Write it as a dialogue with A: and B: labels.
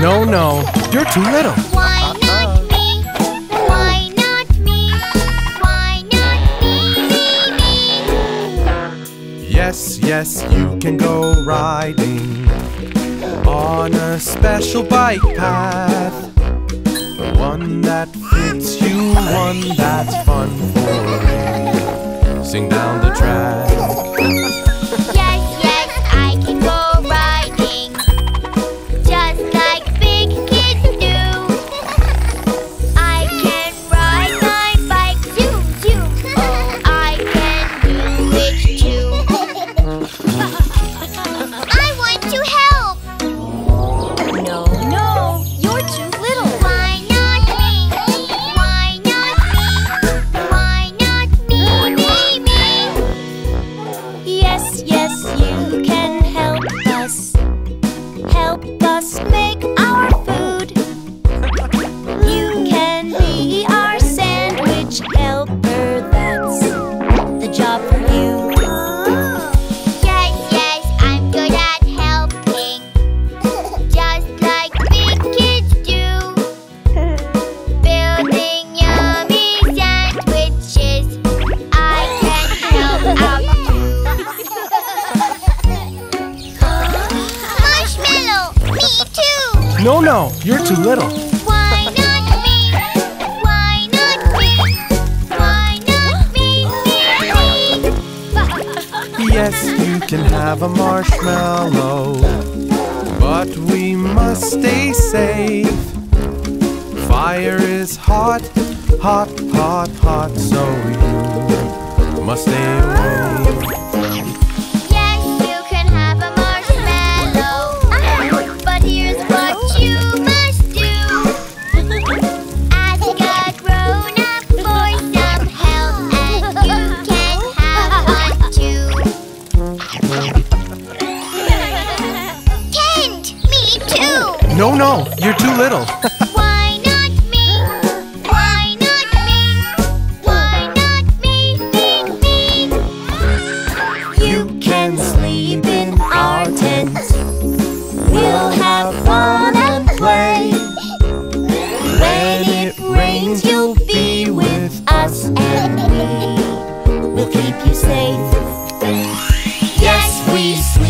A: no, no, you're too little.
B: Why not me? Why not me? Why not me, me, me?
A: Yes, yes, you can go riding on a special bike path. One that fits you, one that's fun for you. Sing down the track.
B: Yes, yes,
C: No, no, you're too little.
B: Why not me? Why not me? Why not me, me, me?
C: Yes, you can
A: have a marshmallow, but we must stay safe. Fire is hot, hot, hot, hot, so you must stay away. No, no, you're too little.
B: Why not me? Why not me? Why not me, me, me?
C: You can sleep in our tent. We'll have fun and play. When it rains, you'll be with us, and we will keep you safe. Yes, we sleep in a